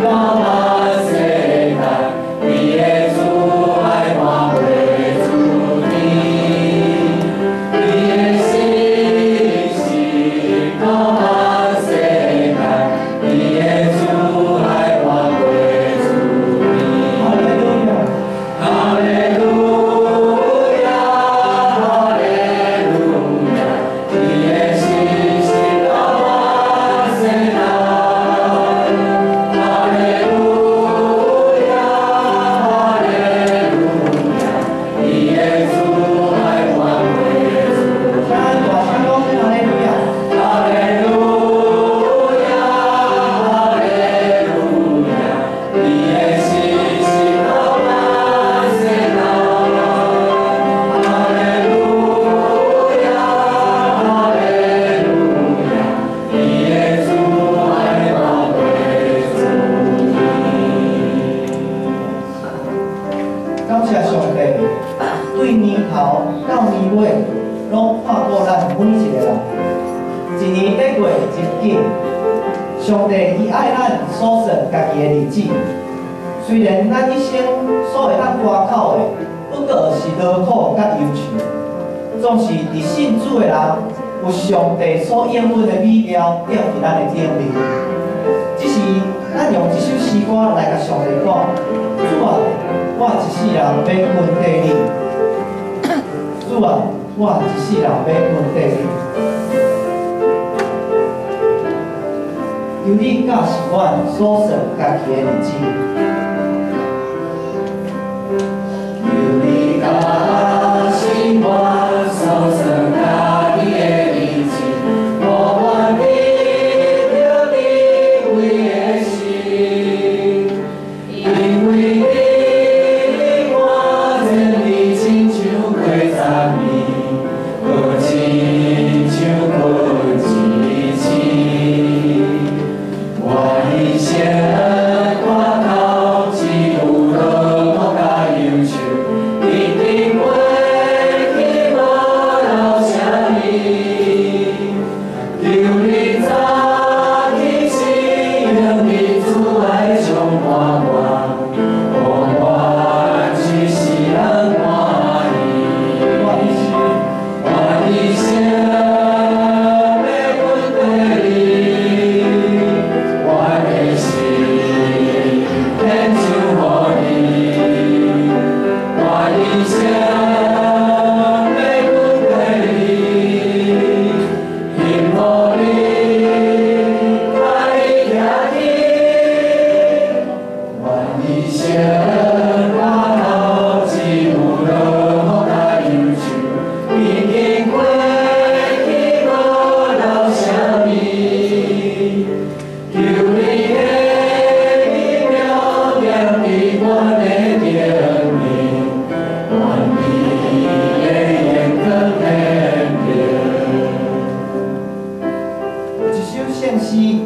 Baba. 到年尾，拢跨过咱每一个人。一年八月一景，上帝伊爱咱所剩家己的日子。虽然咱一生所会当挂靠的，不过是劳苦甲忧愁。总是伫信主的人，有上帝所应允的美妙，点伫咱的顶面。只是咱用一首诗歌来甲上帝讲：主啊，我一世人要跟地你。主啊，我一世人要问题，由你教示我所剩家己的日子。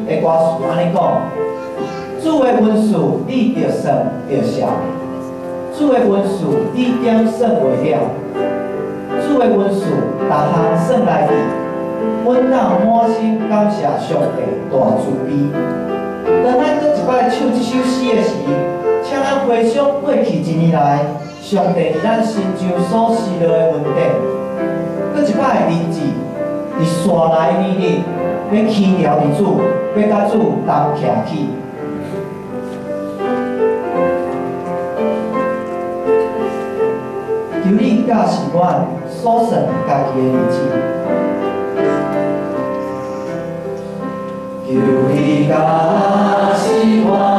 的歌词安尼讲。主的恩事你着算着谁主的恩事你点算袂了主的恩事逐项算来去阮若满心感谢上帝大慈悲。当咱搁一摆唱一首诗的时候请咱回想过去一年来上帝咱心中所想的问题。搁一摆日子伫山来面的要起牢日子，要甲子人徛起。求你教是我所剩家己的日子。求你教是我。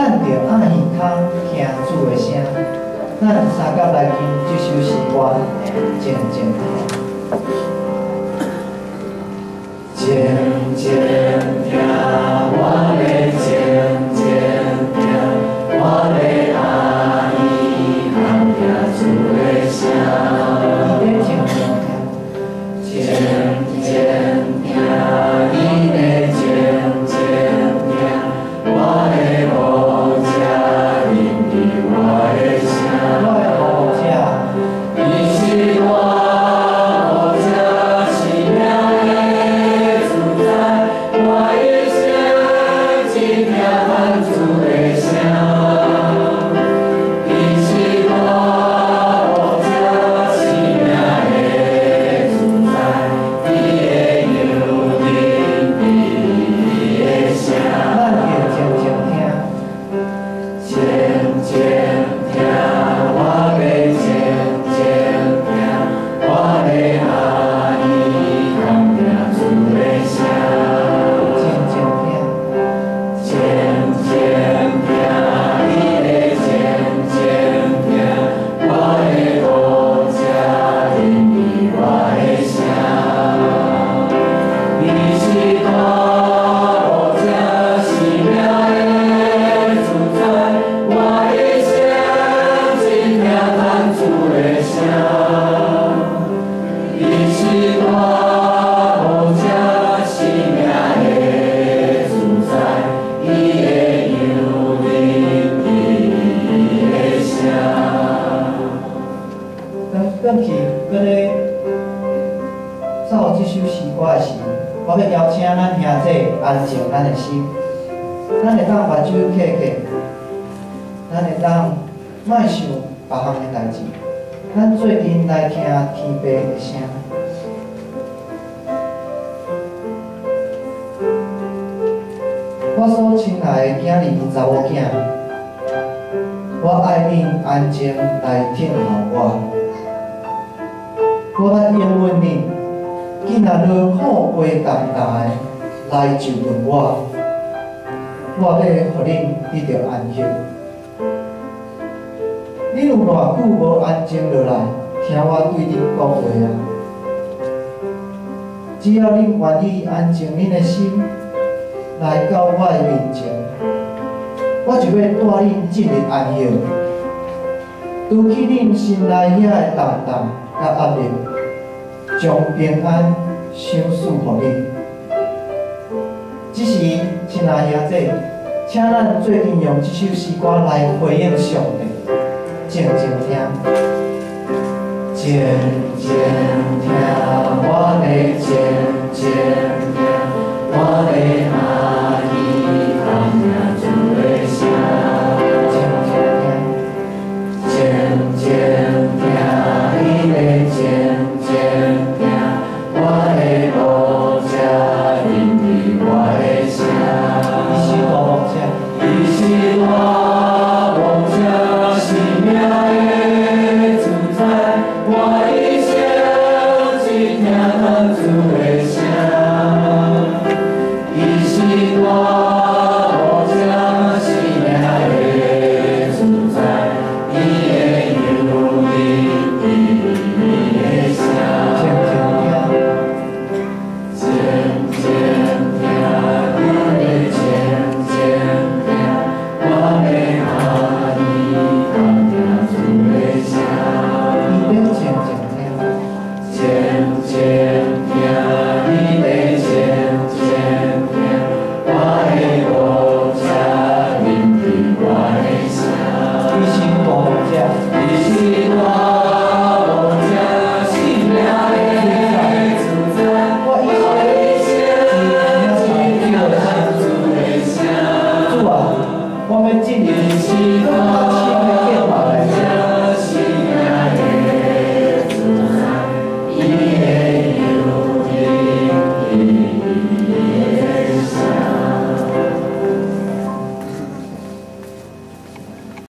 咱着按耳孔听主的声，咱三甲来听这首诗歌，静静听。渐渐听我的声。静安静咱的心，咱会当目睭闭起，咱会当莫想别项的代志，咱做阵来听天父的声。我所亲爱的囝儿查某囝，我爱恁安静来听候我。我要应允你，今仔日苦悲重担的来就问我，我要互恁得到安息。你有偌久无安静落来，听我对恁讲话啊？只要恁愿意安静恁的心，来到我的面前，我就要带恁进入安息，除去恁心内遐的重担甲压力。将平安赏赐互恁。只是，亲爱爷仔，请咱最近用这首诗歌来回应上帝，静静听，静静听，我的静静听，我的爱